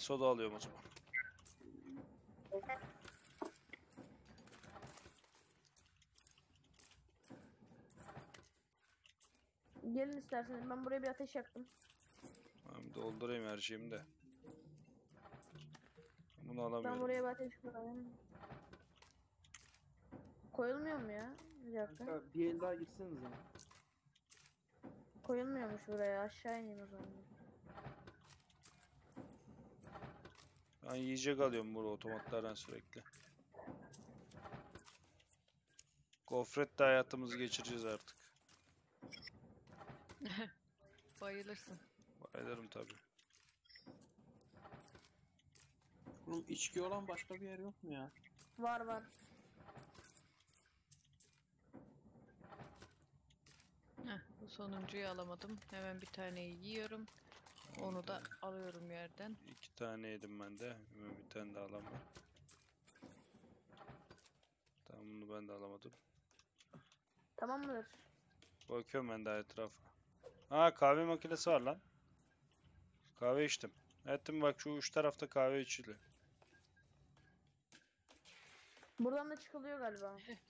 soda alıyorum o zaman. Gelin isterseniz ben buraya bir ateş yaktım. Ben doldurayım her şeyimi de. Bunu Ben alamıyorum. buraya bir ateş koyayım. Koyulmuyor mu ya? Bir dakika. Bir el daha girsenize. Koyulmuyormuş buraya. Aşağı ineyim o zaman. Ben yiyecek alıyorum burada otomatlardan sürekli. Gofretle hayatımızı geçireceğiz artık. Bayılırsın. Bayılırım tabii. Oğlum içki olan başka bir yer yok mu ya? Var var. Heh, bu sonuncuyu alamadım. Hemen bir taneyi yiyorum. Onu da alıyorum yerden. İki tane yedim ben de. Hemen bir tane daha alamam. Tamam bunu ben de alamadım. Tamam mıdır? Bakıyorum ben daha etrafa. Ha kahve makinesi var lan. Kahve içtim. Ettim bak şu uç tarafta kahve içiliyor. Buradan da çıkılıyor galiba.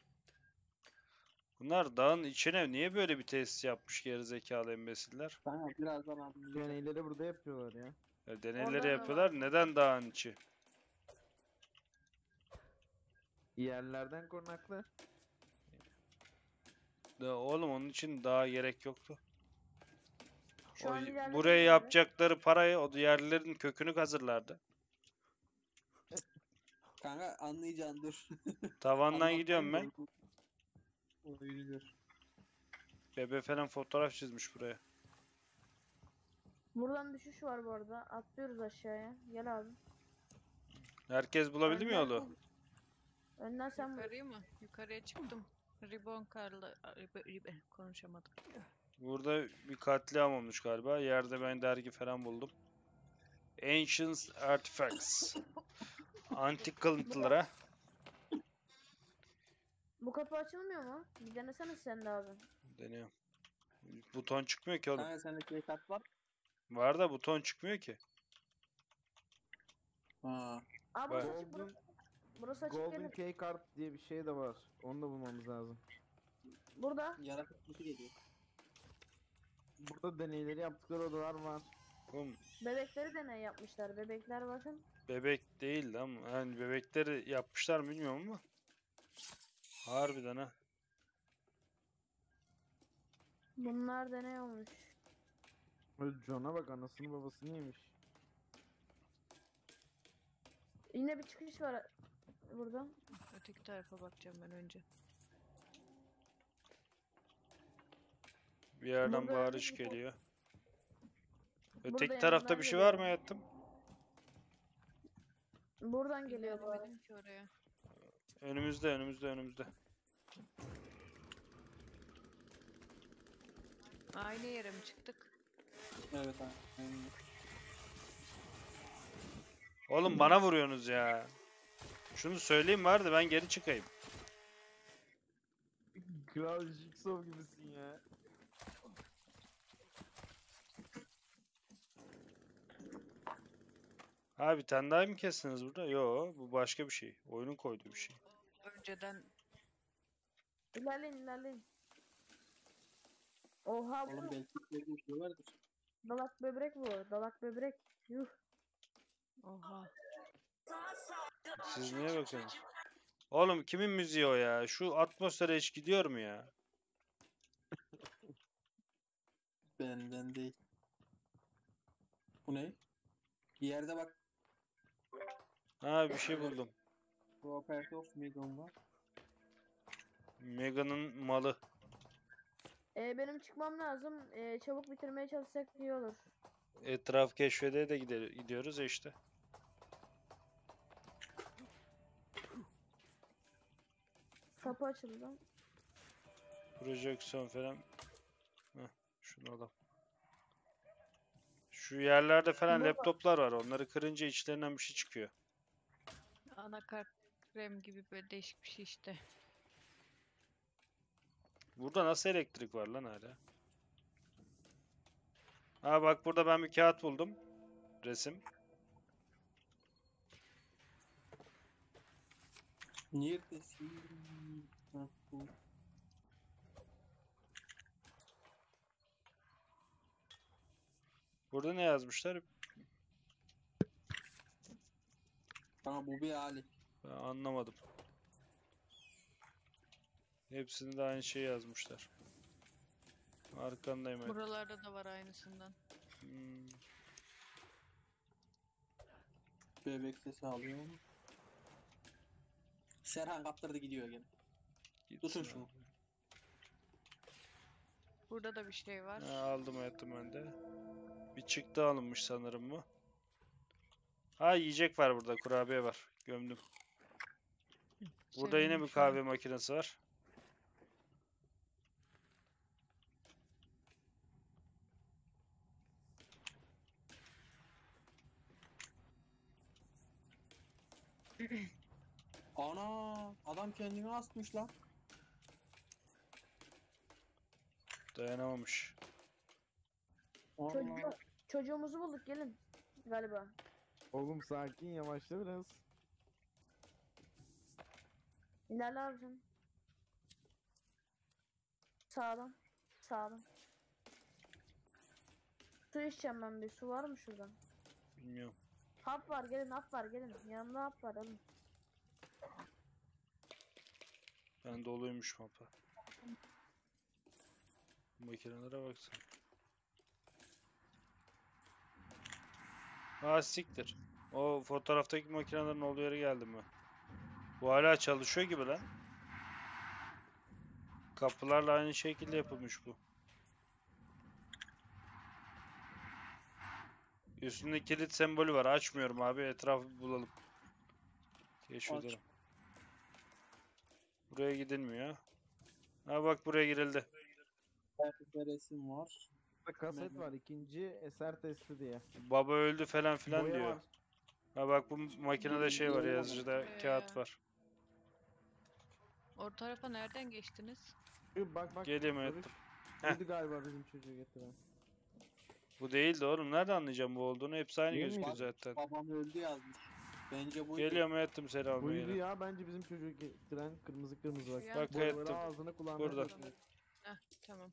Bunlar dağın içine niye böyle bir tesis yapmış gerizekalı imbesiller? Kanka birazdan anlayacağım. Deneyleri burada yapıyorlar ya. Ya deneyleri Oradan da yapıyorlar. Neden dağın içi? Yerlerden korunaklı. Da, oğlum onun için daha gerek yoktu. Şu O an buraya yapacakları parayı o yerlerin kökünü kazırlardı. Kanka anlayacaksın dur. Tavandan gidiyorum ben. Olabilir. Bebe falan fotoğraf çizmiş buraya. Buradan düşüş var bu arada. Atlıyoruz aşağıya. Gel abi. Herkes bulabildi mi yolu? Önden sen vur. Yukarıya mı? Yukarıya çıktım. Ribbon karlı... Ribe, ribe, konuşamadım. Burada bir katliam olmuş galiba. Yerde ben dergi falan buldum. Ancient Artifacts. Antik kalıntılara. Bu kapı açılmıyor mu? Bir denesene sen de abi. Deniyorum. Buton çıkmıyor ki oğlum. Kanka sende key kart var. Var da buton çıkmıyor ki. Ha. Aa Bak. burası açık. Golden, Burası, burası açık Golden gelir. Key Card diye bir şey de var. Onu da bulmamız lazım. Burada. Yaratık kutu geliyor. Burada deneyleri yaptıkları odalar var. Oğlum Bebekleri deney yapmışlar. Bebekler bakın. bebek değil lan. Yani bebekleri yapmışlar mı bilmiyorum ama. Harbiden ha. Bunlar deney olmuş. Böyle John'a bak anasını babasını yemiş. Yine bir çıkış var burada. Öteki tarafa bakacağım ben önce. Bir yerden Burada bağırış top- geliyor. Burada Öteki tarafta bir şey var mı hayatım? Buradan geliyor bu. Gidemedim ki oraya. Önümüzde, önümüzde, önümüzde. Aynı yere mi çıktık? Evet abi. Aynen. Oğlum bana vuruyorsunuz ya. Şunu söyleyeyim vardı ben geri çıkayım. Kral Jigsaw gibisin ya. Ha bir tane daha mı kestiniz burada? Yo bu başka bir şey. Oyunun koyduğu bir şey. Önceden İlerleyin ilerleyin. Oha bu Oğlum belki bir şey vardır. dalak böbrek bu. Dalak böbrek. Yuh. Oha. Siz niye bakıyorsunuz? Oğlum kimin müziği o ya? Şu atmosfere hiç gidiyor mu ya? Benden değil. Bu ne? Bir yerde bak. Ha bir şey buldum. Property of Megan var. Mega'nın malı. Ee, benim çıkmam lazım. Ee, çabuk bitirmeye çalışsak iyi olur. Etraf keşfede de gider, gidiyoruz ya işte. Kapı açıldı. Projeksiyon falan. Heh, şunu alalım. Şu yerlerde falan Baba. laptoplar var. Onları kırınca içlerinden bir şey çıkıyor. Anakart Krem gibi böyle değişik bir şey işte. Burada nasıl elektrik var lan hala? Ha bak burada ben bir kağıt buldum. Resim. Neredesin? Burada ne yazmışlar? Aa bu bir alet. Ben anlamadım. Hepsinde de aynı şey yazmışlar. Arkandayım. evet. Buralarda da var aynısından. Hmm, Bebek sesi alıyor mu? Serhan kaptırdı gidiyor gene. gitsin şunu. abi. Burada da bir şey var. Ha, aldım hayatım ben de. Bir çıktı alınmış sanırım bu. Ha yiyecek var burada. Kurabiye var. Gömdüm. Burada yine bir kahve makinesi var. Ana adam kendini asmış lan. Dayanamamış. Çocuğu, çocuğumuzu bulduk gelin. Galiba. Oğlum sakin yavaşla biraz. İlerle abi sen. Sağdan. Sağdan. Su içeceğim ben bir. Su var mı şurada? Bilmiyorum. Hap var gelin hap var gelin. Yanımda hap var alın. Ben doluymuş mapa. Makinelere baksana. Ha siktir. O fotoğraftaki makinelerin olduğu yere geldim ben. Bu hala çalışıyor gibi lan. Kapılarla aynı şekilde yapılmış bu. Üstünde kilit sembolü var. Açmıyorum abi. Etrafı bulalım. Keşfedelim. Buraya gidilmiyor. Ha bak buraya girildi. Resim var. Kaset var ikinci eser testi diye. Baba öldü falan filan Boya diyor. var. Ha bak bu makinede şey var yazıcıda kağıt Ee, var. O tarafa nereden geçtiniz? Şu Bak bak. Geliyorum Barış. Heh. Galiba bizim çocuğu getiren. Bu değildi oğlum. Nereden anlayacağım bu olduğunu? Hepsi aynı Değil mi? gözüküyor zaten. Babam öldü yazmış. Bence buydu. Geliyorum hayatım seni almaya. Buydu ya bence bizim çocuğu getiren kırmızı kırmızı bak. Şu Bak Boyaları hayatım. ağzını kulağına Burada. takıyor. Heh, tamam.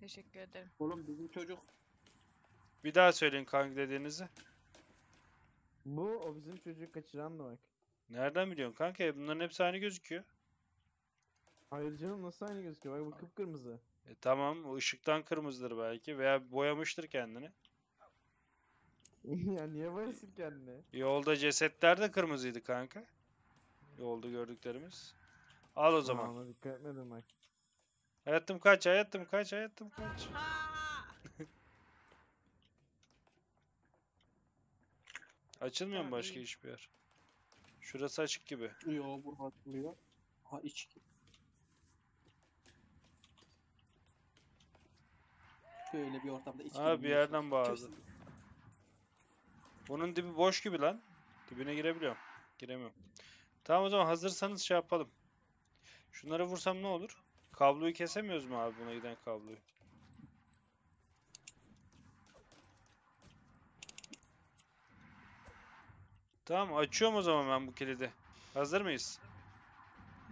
Teşekkür ederim. Oğlum bizim çocuk Bir daha söyleyin kanka dediğinizi. Bu o bizim çocuğu kaçıran da bak. Nereden biliyorsun kanka? Bunların hepsi aynı gözüküyor. Hayır canım nasıl aynı gözüküyor? Bak bu kıpkırmızı. E, tamam o ışıktan kırmızıdır belki veya boyamıştır kendini. ya niye boyasın kendini? Yolda cesetler de kırmızıydı kanka. Yolda gördüklerimiz. Al o zaman. Ona dikkat etmedim bak. Hayatım kaç, hayatım kaç, hayatım kaç. Açılmıyor mu başka hiçbir yer? Şurası açık gibi. Yo burada açılıyor. Ha Şöyle bir ortamda içki. Ha bir yerden bağladı. Kesin. Bunun dibi boş gibi lan. Dibine girebiliyorum. Giremiyorum. Tamam o zaman hazırsanız şey yapalım. Şunları vursam ne olur? Kabloyu kesemiyoruz mu abi buna giden kabloyu? Tamam açıyorum o zaman ben bu kilidi. Hazır mıyız?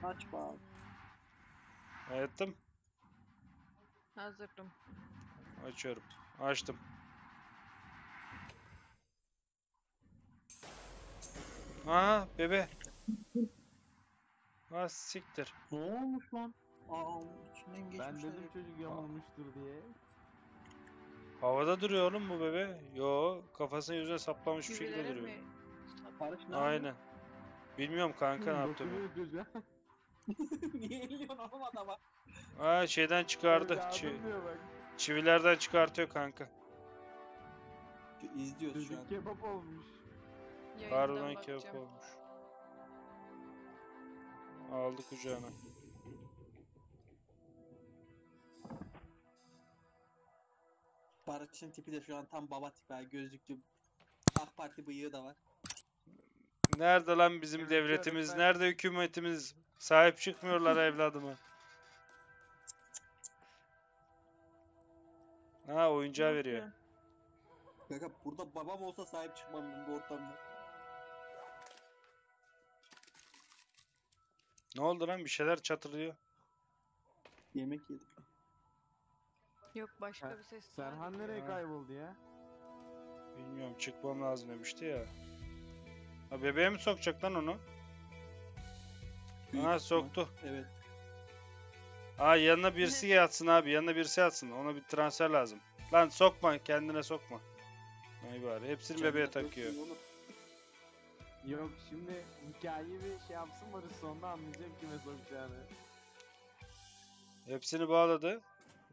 Aç bak. Hayatım. Hazırım. Açıyorum. Açtım. Aha bebe. Ha siktir. Ne olmuş lan? Aa içinden geçmiş. Ben dedim çocuk yamulmuştur diye. Havada duruyor oğlum bu bebe. Yo kafasını yüzüne saplamış bir şekilde duruyor. mi? Aynen. Bilmiyorum kanka ne çocuğa. yapıyor? Niye eliyorsun oğlum adama? Aa şeyden çıkardı. Yardım Çi- diyor bak. Çivilerden çıkartıyor kanka. İzliyoruz şu an. Çocuk kebap olmuş. Yayından Harbiden bakacağım. kebap olmuş. Aldı kucağına. Barış'ın tipi de şu an tam baba tipi ha gözlüklü. AK Parti bıyığı da var. Nerede lan bizim devletimiz? Nerede hükümetimiz? Sahip çıkmıyorlar evladıma. Ha oyuncağı veriyor. Kanka burada babam olsa sahip çıkmam bu ortamda. Ne oldu lan? Bir şeyler çatırıyor. Yemek yedim. Yok başka Ha, bir ses Serhan nereye kayboldu ya? Bilmiyorum çıkmam lazım demişti ya. Ha bebeğe mi sokacak lan onu? Büyük ihtimal. soktu. Evet. Aa yanına birisi yatsın abi. Yanına birisi yatsın. Ona bir transfer lazım. Lan sokma. Kendine sokma. İyi bari. Hepsini bebeğe takıyor. Yok şimdi hikayeyi bir şey yapsın Barış sonunda anlayacağım kime sokacağını. Hepsini bağladı.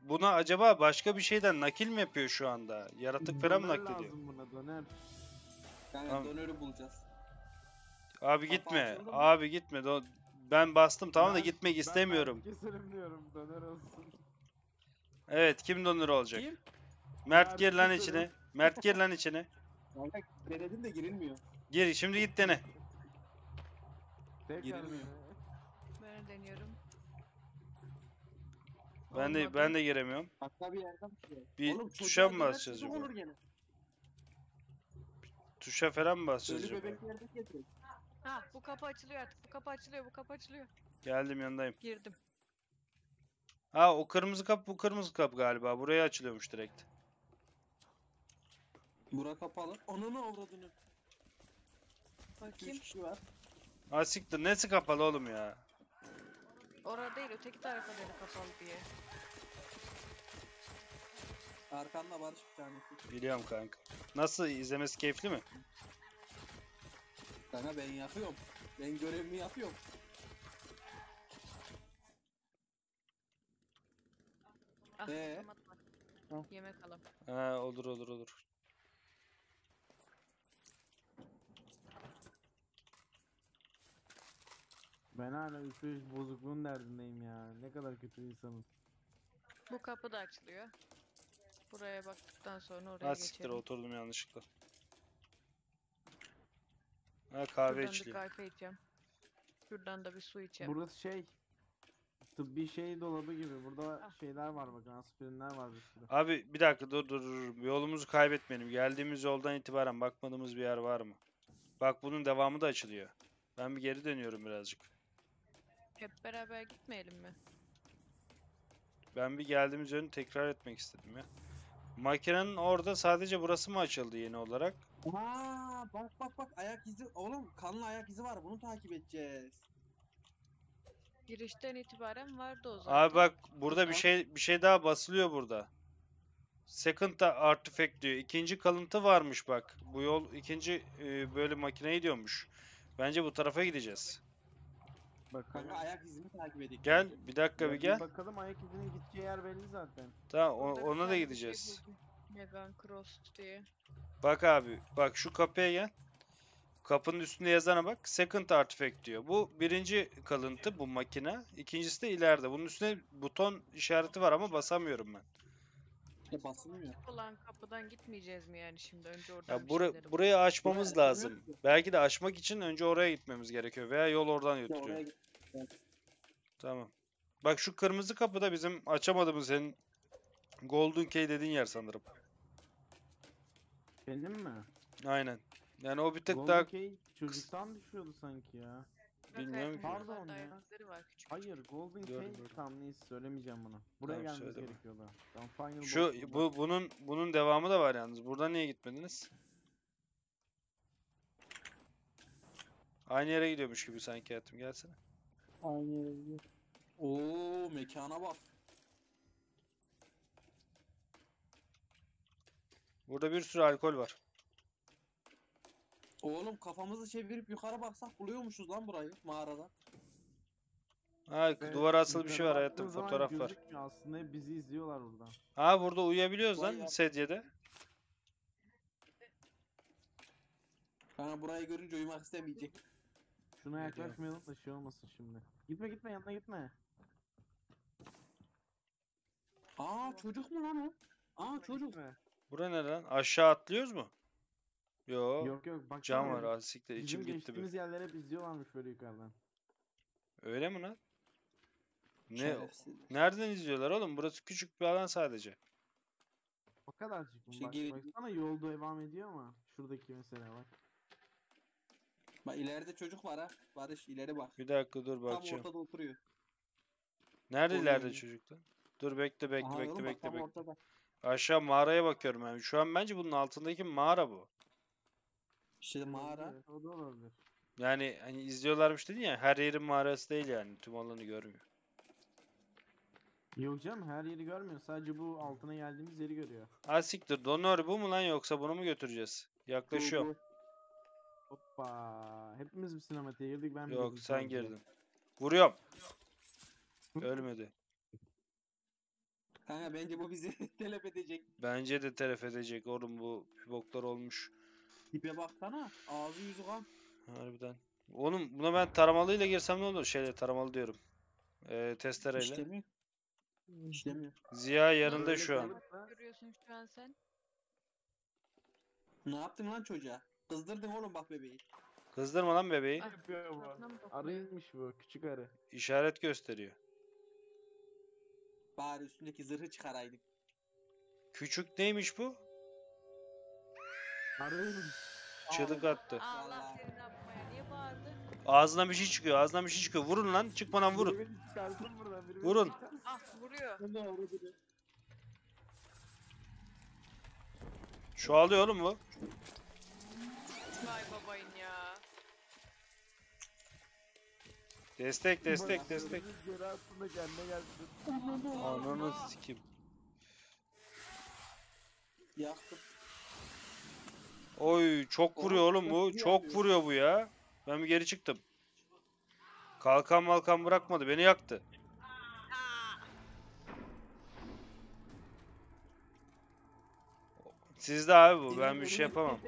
Buna acaba başka bir şeyden nakil mi yapıyor şu anda? Yaratık falan mı Döner naklediyor? lazım buna döner. Kanka Tamam. dönörü bulacağız. Abi gitme. Abi gitme. Do- Ben bastım tamam da Ben- gitmek ben istemiyorum. Ben keserim diyorum döner olsun. Evet kim donör olacak? Kim? Mert Mert gir lan keserim. içine. Mert gir lan içine. Kanka denedim de girilmiyor. Gir şimdi git dene. Tekrar Giremiyor. dene. Ben deniyorum. Ben de ben de giremiyorum. Hatta bir yerden tutuyor. Bir Oğlum, tuşa çocuğa mı döner basacağız çocuk acaba? olur gene. Tuşa falan mı basacağız Ölü acaba? bebeklerde getirin. Ha bu kapı açılıyor artık. Bu kapı açılıyor. Bu kapı açılıyor. Geldim yanındayım. Girdim. Ha o kırmızı kapı bu kırmızı kapı galiba. Buraya açılıyormuş direkt. Bura kapalı. Ananı avradını. Bakayım. 3 kişi var. Ha siktir nesi kapalı oğlum ya? Orada değil öteki tarafa dedi kapalı diye. Arkanda Barış bir tanesi. Biliyorum kanka. Nasıl izlemesi keyifli mi? Kanka ben yapıyorum. Ben görevimi yapıyorum. Ah Ee? var. Al. Yemek alalım. Ha olur olur olur. Ben hala üstü bozukluğun derdindeyim ya. Ne kadar kötü insanım. Bu kapı da açılıyor. Buraya baktıktan sonra oraya Ha siktir geçelim. oturdum yanlışlıkla. Ha kahve Şuradan içiliyor. kahve içeceğim. Şuradan da bir su içeceğim. Burası şey tıbbi şey dolabı gibi. Burada Ah. şeyler var bakın aspirinler var bir sürü. Abi bir dakika dur dur dur. Yolumuzu kaybetmeyelim. Geldiğimiz yoldan itibaren bakmadığımız bir yer var mı? Bak bunun devamı da açılıyor. Ben bir geri dönüyorum birazcık. Hep beraber gitmeyelim mi? Ben bir geldiğimiz yönü tekrar etmek istedim ya. Makinenin orada sadece burası mı açıldı yeni olarak? Aa bak bak bak ayak izi. Oğlum kanlı ayak izi var. Bunu takip edeceğiz. Girişten itibaren vardı o zaten. Abi bak burada bir şey bir şey daha basılıyor burada. Second artifact diyor. İkinci kalıntı varmış bak. Bu yol ikinci e, böyle makineye gidiyormuş. Bence bu tarafa gideceğiz. Bakalım. Kanka ayak izini takip edelim. Gel bir dakika bir gel. Bakalım ayak izinin gideceği yer belli zaten. Tamam o- Burada bir ona da tane şey gideceğiz. buldum. Megan Cross diye. Bak abi bak şu kapıya gel. Kapının üstünde yazana bak. Second artifact diyor. Bu birinci kalıntı bu makine. İkincisi de ileride. Bunun üstüne buton işareti var ama basamıyorum ben. İşte basılmıyor. Olan kapıdan gitmeyeceğiz mi yani şimdi? Önce oradan Ya bir bura, şeyleri burayı açmamız açılmıyor lazım. ki. Belki de açmak için önce oraya gitmemiz gerekiyor veya yol oradan İşte götürüyor. oraya git. Tamam. Bak şu kırmızı kapı da bizim açamadığımız senin Golden Key dediğin yer sanırım. Benim mi? Aynen. Yani o bir Golden daha Key çocuktan düşüyordu sanki ya. Bilmiyorum ki. Pardon ya. var küçük. Hayır Golden Gördüm, Key gördüm. tam neyse söylemeyeceğim bunu. Buraya Tamam, gelmemiz söyleme. gerekiyordu. Tam final şu burada. bu bunun bunun devamı da var yalnız. Burada niye gitmediniz? Aynı yere gidiyormuş gibi sanki hayatım gelsene. Aynı yere gidiyor. Oo mekana bak. Burada bir sürü alkol var. Oğlum kafamızı çevirip yukarı baksak buluyormuşuz lan burayı mağarada. Ha duvara asılı bir şey var hayatım fotoğraf var. Aslında bizi izliyorlar buradan. Ha burada uyuyabiliyoruz Vay lan ya. sedyede. Kanka burayı görünce uyumak istemeyecek. Şuna yaklaşmayalım da şey olmasın şimdi. Gitme gitme yanına gitme. Aa çocuk mu lan o? Aa çocuk. Bura ne lan? Aşağı atlıyoruz mu? Yo. Yok yok bak. Cam var asiktir içim Bizim gitti bir. geçtiğimiz yerler hep izliyorlarmış böyle yukarıdan. Öyle mi lan? Ne? Şerefsiz. Nereden izliyorlar oğlum? Burası küçük bir alan sadece. O kadarcık mı? Şey Bak, geri- baksana yol devam ediyor ama. Şuradaki mesela bak. Bak ileride çocuk var ha. Barış ileri bak. Bir dakika dur Tam bakacağım. ortada oturuyor. Nerede Oraya ileride gidiyor. çocuk lan? Dur bekle bekle Aha, bekle oğlum bak bekle tam bekle. ortada. Aşağı mağaraya bakıyorum ben. Şu an bence bunun altındaki mağara bu. İşte mağara. O da olabilir. Yani hani izliyorlarmış dedin ya her yerin mağarası değil yani. Tüm alanı görmüyor. Yok canım her yeri görmüyor. Sadece bu altına geldiğimiz yeri görüyor. Ha siktir. Donör bu mu lan yoksa bunu mu götüreceğiz? Yaklaşıyorum. Bu- bu. Hoppa. Hepimiz bir sinematiğe girdik. Ben Yok girdim sen sadece. girdin. Vuruyorum. Ölmedi. Kanka bence bu bizi telef edecek. Bence de telef edecek oğlum bu boklar olmuş. Tipe baksana. Ağzı yüzü kan. Harbiden. Oğlum buna ben taramalıyla girsem ne olur? Şeyle taramalı diyorum. Ee, testereyle. İşlemiyor. İşlemiyor. Ziya yanında şu an. Görüyorsun şu an sen. Ne yaptın lan çocuğa? Kızdırdın oğlum bak bebeği. Kızdırma lan bebeği. Ah, yapıyor bu. Mı? Arıymış bu. Küçük arı. İşaret gösteriyor. Bari üstündeki zırhı çıkaraydık. Küçük neymiş bu? Arıymış. Çığlık attı. Allah Vallahi. seni ne yapmaya niye bağırdı? Ağzından bir şey çıkıyor. Ağzından bir şey çıkıyor. Vurun lan. Çıkmadan vurun. Çıkarsın buradan. Vurun. çıkarsın. Ah vuruyor. Şu alıyor oğlum bu. Vay babayın ya. Destek destek destek. Geri atsın da kendine gelsin. Ananı sikim. Yaktım. Oy çok vuruyor oğlum bu. çok vuruyor. bu ya. Ben bir geri çıktım. Kalkan malkan bırakmadı. Beni yaktı. Sizde abi bu. Ben bir şey yapamam.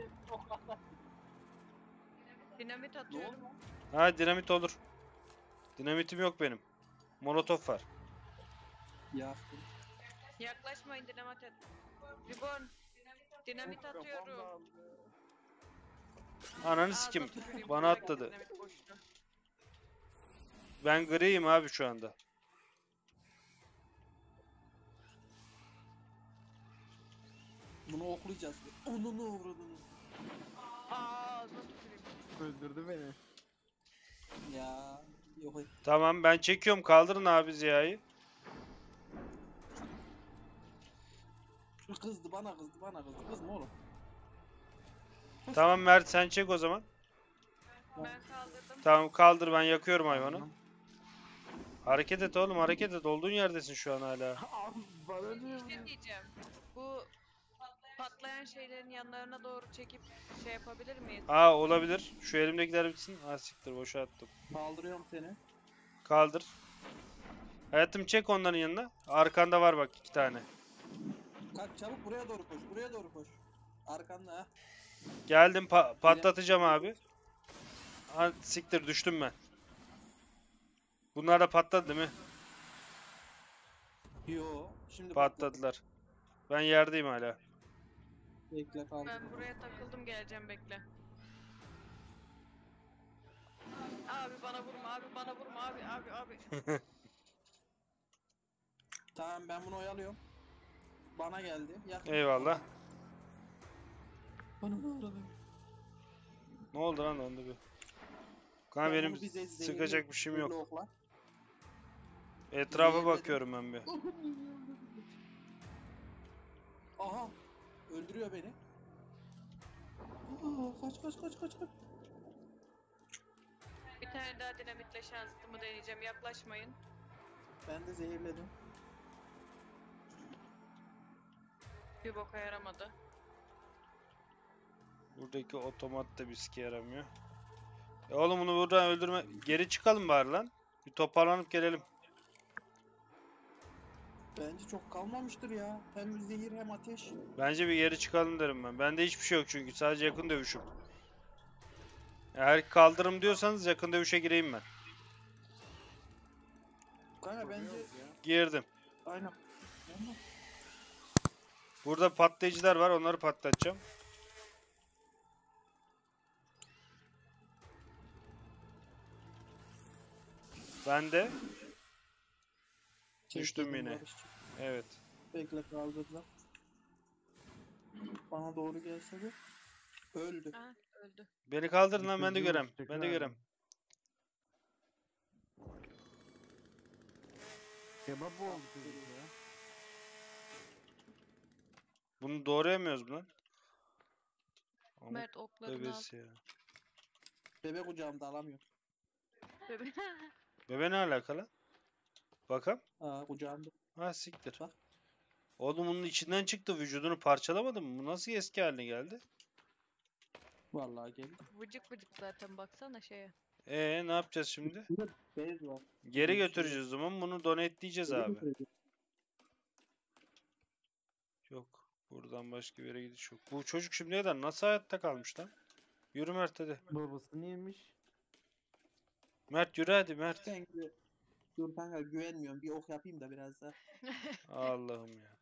Dinamit atıyorum. Ha dinamit olur. Dinamitim yok benim. Molotof var. Yaktım. Yaklaşmayın dinamit at. Ribbon. Dinamit atıyorum. Ananı Ağzına sikim. tüküreyim, Bana buraya atladı. dinamit boşuna. Ben griyim abi şu anda. Bunu oklayacağız. Onu ne uğradınız? Aa, Ağzına tüküreyim. Öldürdü beni. Ya. Yok. Tamam ben çekiyorum. Kaldırın abi Ziya'yı. Kızdı bana kızdı bana kızdı. Kızma oğlum. Tamam Mert sen çek o zaman. Ben kaldırdım. Tamam kaldır ben yakıyorum hayvanı. Hareket et oğlum hareket et. Olduğun yerdesin şu an hala. Abi bana Bir şey diyeceğim. Bu patlayan şeylerin yanlarına doğru çekip şey yapabilir miyiz? Aa olabilir. Şu elimdekiler bitsin. Ha siktir boşa attım. Kaldırıyorum seni. Kaldır. Hayatım çek onların yanına. Arkanda var bak iki tane. Kaç çabuk buraya doğru koş. Buraya doğru koş. Arkanda ha. Geldim pa- patlatacağım abi. Ha siktir düştüm ben. Bunlar da patladı değil mi? Yo. Şimdi Patladılar. Ben yerdeyim hala. Bekle kaldır. Ben buraya takıldım geleceğim bekle. Abi bana vurma abi bana vurma abi abi abi. Tamam ben bunu oyalıyorum. Bana geldi. Yak. Eyvallah. Bana ne uğradı? Ne oldu lan onda bir? Ben benim sıkacak bir şeyim yok. okla. Etrafa bakıyorum ben bir. Aha. Öldürüyor beni. Aa, kaç kaç kaç kaç kaç. Bir tane daha dinamitle şansımı deneyeceğim yaklaşmayın. Ben de zehirledim. Bir boka yaramadı. Buradaki otomat da bir sike yaramıyor. E oğlum bunu buradan öldürme... Geri çıkalım bari lan. Bir toparlanıp gelelim. Bence çok kalmamıştır ya. Hem zehir hem ateş. Bence bir geri çıkalım derim ben. Bende hiçbir şey yok çünkü. Sadece yakın dövüşüm. Eğer kaldırım diyorsanız yakın dövüşe gireyim ben. Kanka bence Girdim. aynen. Aynen. Burada patlayıcılar var. Onları patlatacağım. Ben de. Düştüm yine. Evet. Bekle kaldıracağım. Bana doğru gelse de. Öldü. Ha, Öldü. Beni kaldırın lan ben de Bitiriciyi görem. Ben de görem. Kebap oldu çocuk ya. Bunu doğrayamıyoruz mu lan? Mert oklarını al. bebesi ya. Bebek kucağımda alamıyorum. Bebe- Bebe ne alakalı? Bakalım. Aa kucağımda. Ha siktir. Bak. Oğlum bunun içinden çıktı. Vücudunu parçalamadı mı? Bu nasıl eski haline geldi? Vallahi geldi. Vıcık vıcık zaten baksana şeye. Ee ne yapacağız şimdi? Bez var. Geri şey- götüreceğiz o zaman. Bunu donetleyeceğiz abi. götüreceğiz. Yok. Buradan başka bir yere gidiş yok. Bu çocuk şimdiye kadar nasıl hayatta kalmış lan? Yürü Mert hadi. Babasını yemiş. Mert yürü hadi Mert. Sen gü- Dur kanka güvenmiyorum. Bir ok yapayım da biraz daha. Allah'ım ya.